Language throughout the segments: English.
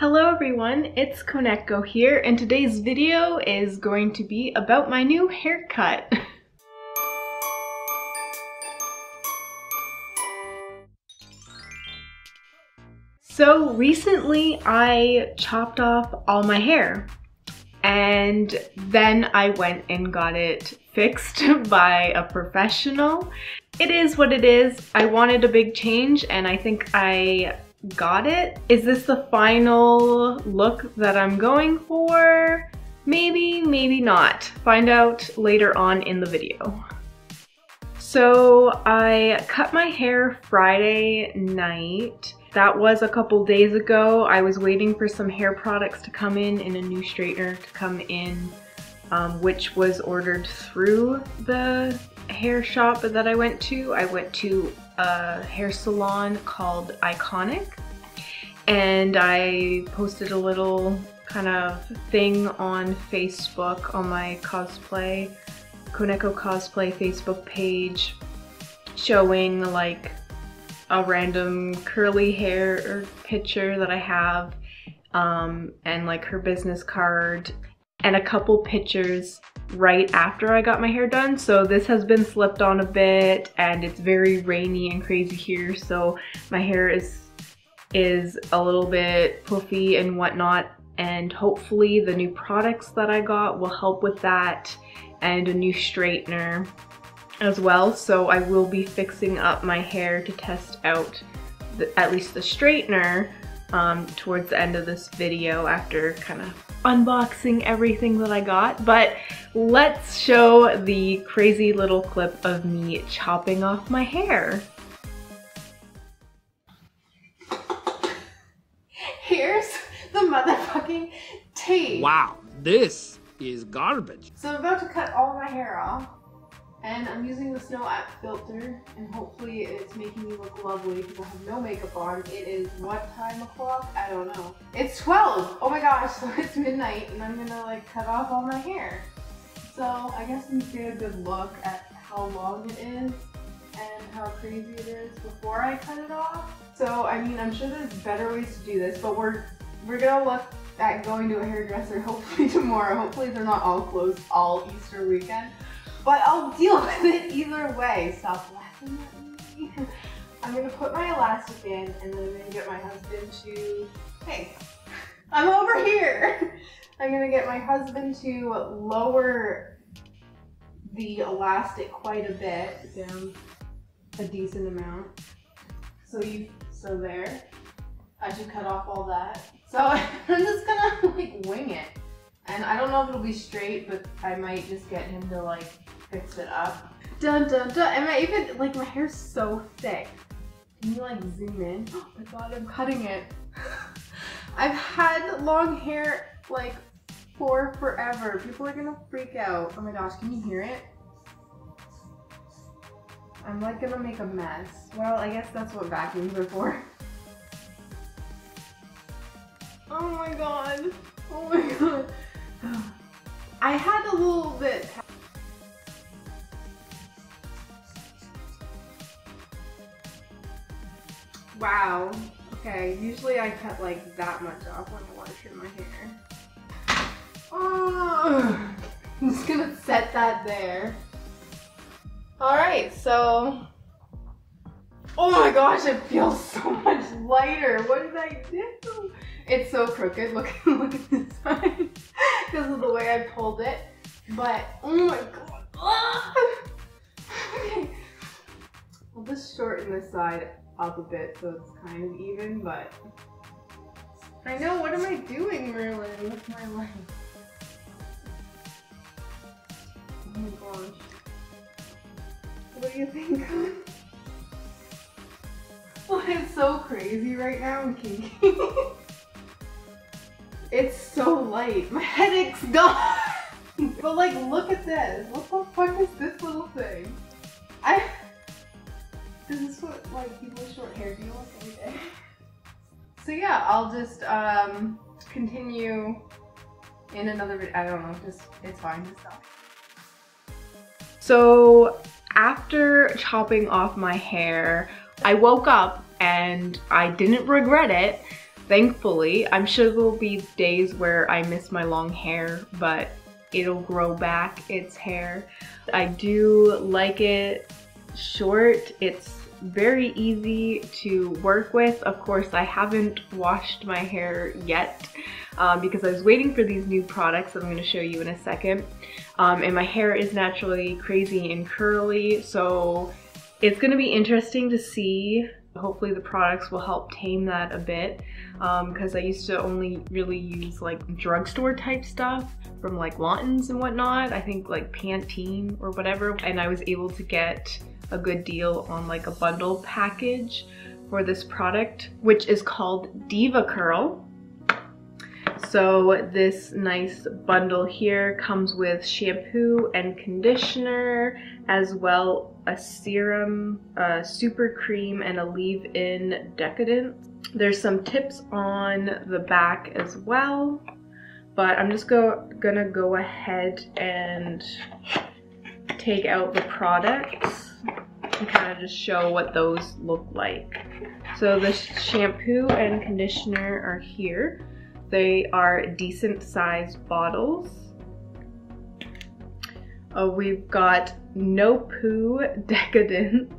Hello everyone, it's Koneko here and today's video is going to be about my new haircut. so recently I chopped off all my hair and then I went and got it fixed by a professional. It is what it is. I wanted a big change and I think I got it. Is this the final look that I'm going for? Maybe, maybe not. Find out later on in the video. So I cut my hair Friday night. That was a couple days ago. I was waiting for some hair products to come in and a new straightener to come in, um, which was ordered through the hair shop that I went to. I went to a hair salon called Iconic. And I posted a little kind of thing on Facebook on my cosplay, Koneko cosplay Facebook page showing like a random curly hair picture that I have um, and like her business card and a couple pictures right after I got my hair done. So this has been slipped on a bit and it's very rainy and crazy here. So my hair is is a little bit puffy and whatnot. And hopefully the new products that I got will help with that and a new straightener as well. So I will be fixing up my hair to test out the, at least the straightener um, towards the end of this video after kind of unboxing everything that I got. But let's show the crazy little clip of me chopping off my hair. Here's the motherfucking tape. Wow, this is garbage. So I'm about to cut all my hair off. And I'm using the Snow App filter, and hopefully it's making me look lovely because I have no makeup on. It is what time o'clock? I don't know. It's 12! Oh my gosh, so it's midnight, and I'm gonna like cut off all my hair. So I guess we get a good look at how long it is and how crazy it is before I cut it off. So I mean, I'm sure there's better ways to do this, but we're we're gonna look at going to a hairdresser hopefully tomorrow. Hopefully they're not all closed all Easter weekend. But I'll deal with it either way. Stop laughing at me. I'm gonna put my elastic in and then I'm gonna get my husband to, hey, I'm over here. I'm gonna get my husband to lower the elastic quite a bit, down a decent amount. So you, so there. I should cut off all that. So I'm just gonna like wing it. And I don't know if it'll be straight, but I might just get him to like fix it up. Dun dun dun. Am I even, like my hair's so thick. Can you like zoom in? Oh my god, I'm cutting it. I've had long hair like for forever. People are gonna freak out. Oh my gosh, can you hear it? I'm like gonna make a mess. Well, I guess that's what vacuums are for. Oh my god. Oh my god. I had a little bit Wow. Okay, usually I cut like that much off when I trim my hair. Oh, I'm just gonna set that there. Alright, so... Oh my gosh, it feels so much lighter. What did I do? It's so crooked. Look, look at this side. because of the way I pulled it. But, oh my god. okay. I'll just shorten this side up a bit so it's kind of even, but I know, what am I doing, Merlin, with my life? Oh my gosh. What do you think? oh, it's so crazy right now, kinky. It's so light. My headache's gone! but like, look at this. What the fuck is this little thing? I This is what like people with short hair deal with every day? So yeah, I'll just um, continue in another video. I don't know, just it's fine, just stop. So after chopping off my hair, I woke up and I didn't regret it. Thankfully. I'm sure there'll be days where I miss my long hair, but it'll grow back its hair. I do like it short. It's very easy to work with. Of course, I haven't washed my hair yet um, because I was waiting for these new products that I'm going to show you in a second. Um, and my hair is naturally crazy and curly, so it's going to be interesting to see. Hopefully the products will help tame that a bit because um, I used to only really use like drugstore type stuff from like Lawton's and whatnot. I think like Pantene or whatever. And I was able to get a good deal on like a bundle package for this product, which is called DevaCurl. So this nice bundle here comes with shampoo and conditioner, as well a serum, a super cream, and a leave-in decadent. There's some tips on the back as well, but I'm just go gonna go ahead and take out the products and kind of just show what those look like. So the shampoo and conditioner are here. They are decent sized bottles. Uh, we've got No Poo Decadence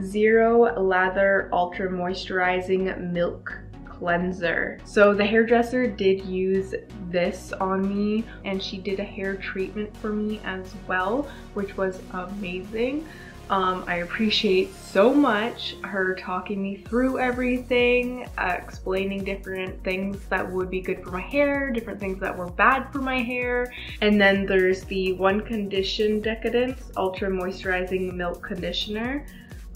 Zero Lather Ultra Moisturizing Milk cleanser. So the hairdresser did use this on me and she did a hair treatment for me as well, which was amazing. Um, I appreciate so much her talking me through everything, uh, explaining different things that would be good for my hair, different things that were bad for my hair. And then there's the One Condition Decadence Ultra Moisturizing Milk Conditioner.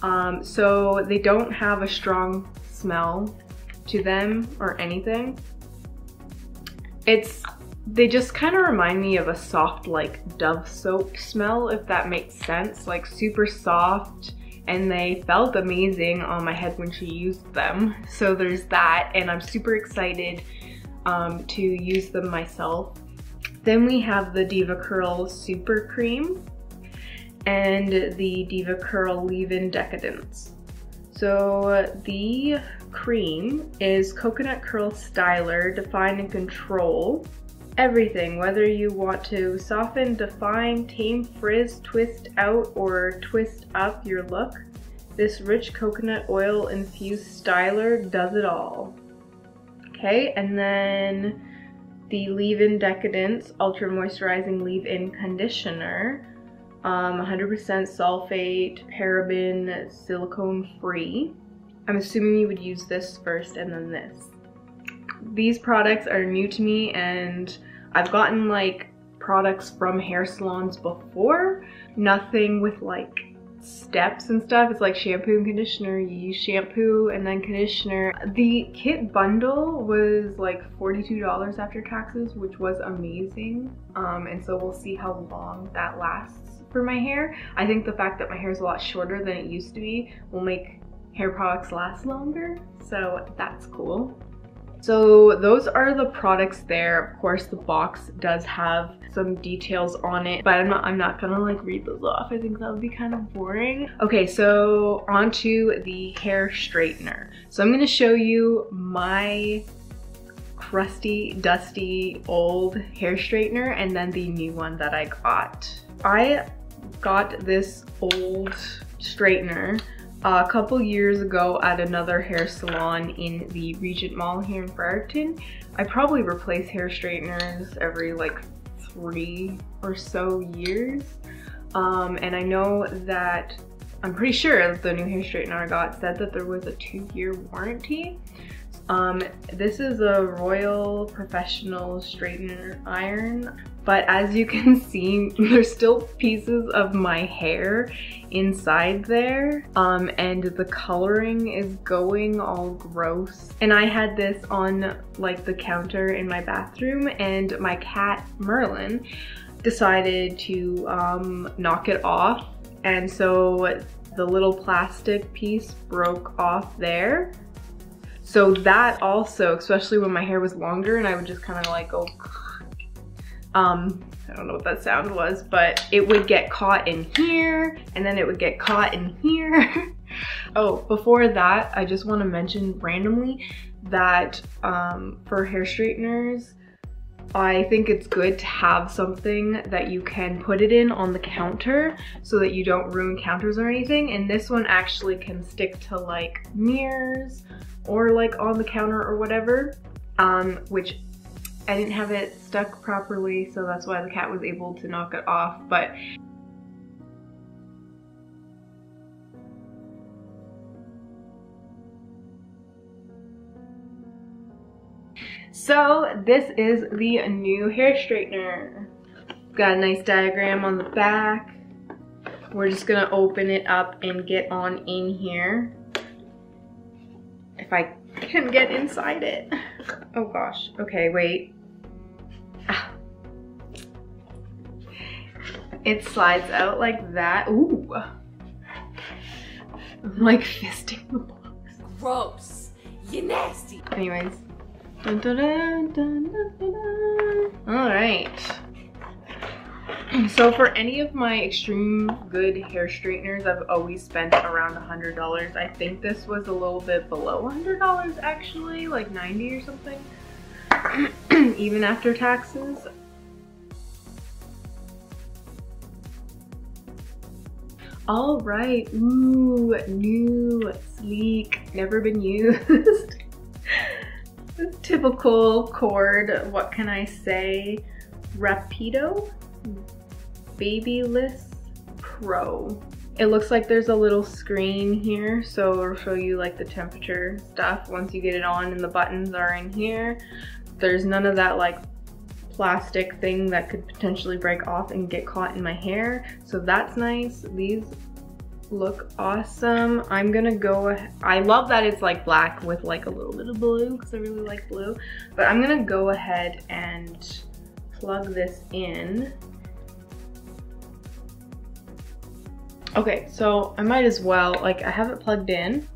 Um, so they don't have a strong smell to them or anything. It's they just kind of remind me of a soft like Dove soap smell, if that makes sense. Like super soft and they felt amazing on my head when she used them. So there's that and I'm super excited um, to use them myself. Then we have the DevaCurl Super Cream and the DevaCurl Leave-In Decadence. So the cream is Coconut Curl Styler, Define and Control everything, whether you want to soften, define, tame, frizz, twist out, or twist up your look. This rich coconut oil infused styler does it all. Okay, and then the Leave-In Decadence Ultra Moisturizing Leave-In Conditioner. 100% um, sulfate, paraben, silicone free. I'm assuming you would use this first and then this. These products are new to me and I've gotten like products from hair salons before. Nothing with like steps and stuff. It's like shampoo and conditioner. You use shampoo and then conditioner. The kit bundle was like $42 after taxes, which was amazing. Um, and so we'll see how long that lasts for my hair. I think the fact that my hair is a lot shorter than it used to be will make hair products last longer. So that's cool. So those are the products there. Of course, the box does have some details on it, but I'm not, I'm not gonna like read those off. I think that would be kind of boring. Okay, so on to the hair straightener. So I'm gonna show you my crusty, dusty, old hair straightener and then the new one that I got. I got this old straightener a couple years ago at another hair salon in the Regent Mall here in Fredericton. I probably replace hair straighteners every like three or so years. Um, and I know that, I'm pretty sure the new hair straightener I got said that there was a two year warranty. Um, this is a Royal Professional Straightener Iron, but as you can see, there's still pieces of my hair inside there, um, and the coloring is going all gross. And I had this on like the counter in my bathroom, and my cat, Merlin, decided to um, knock it off. And so the little plastic piece broke off there so that also, especially when my hair was longer and I would just kind of like go, um, I don't know what that sound was, but it would get caught in here and then it would get caught in here. oh, before that, I just want to mention randomly, that um, for hair straighteners, I think it's good to have something that you can put it in on the counter so that you don't ruin counters or anything. And this one actually can stick to like mirrors or like on the counter or whatever, um, which I didn't have it stuck properly, so that's why the cat was able to knock it off. But So this is the new hair straightener. Got a nice diagram on the back. We're just gonna open it up and get on in here. If I can get inside it. Oh gosh, okay, wait. It slides out like that. Ooh. I'm like fisting the box. Gross. You nasty. Anyways. Dun, dun, dun. All right. So for any of my extreme good hair straighteners, I've always spent around a $100. I think this was a little bit below a $100 actually, like 90 or something. Even after taxes. All right, ooh, new, sleek, never been used. typical cord, what can I say? Rapido Babyliss Pro. It looks like there's a little screen here, so it'll show you like the temperature stuff once you get it on and the buttons are in here. There's none of that like plastic thing that could potentially break off and get caught in my hair, so that's nice. These look awesome. I'm gonna go, I love that it's like black with like a little bit of blue because I really like blue. But I'm gonna go ahead and plug this in. Okay, so I might as well, like I have it plugged in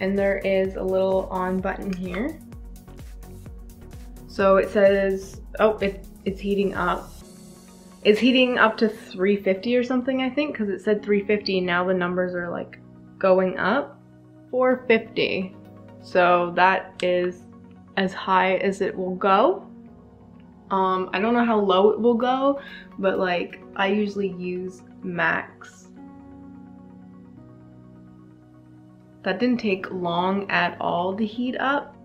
and there is a little on button here. So it says, oh, it, it's heating up. It's heating up to 350 or something, I think, because it said 350 and now the numbers are like going up. 450. So that is as high as it will go. Um, I don't know how low it will go, but like I usually use max. That didn't take long at all to heat up.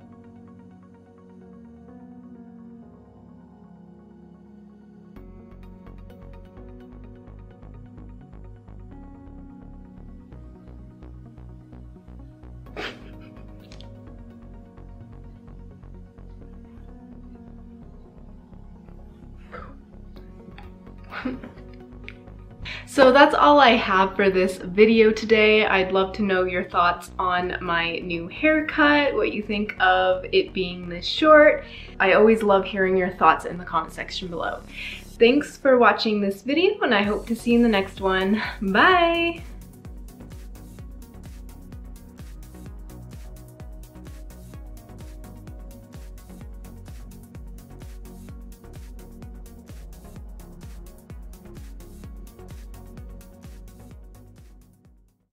So that's all I have for this video today. I'd love to know your thoughts on my new haircut, what you think of it being this short. I always love hearing your thoughts in the comment section below. Thanks for watching this video and I hope to see you in the next one. Bye!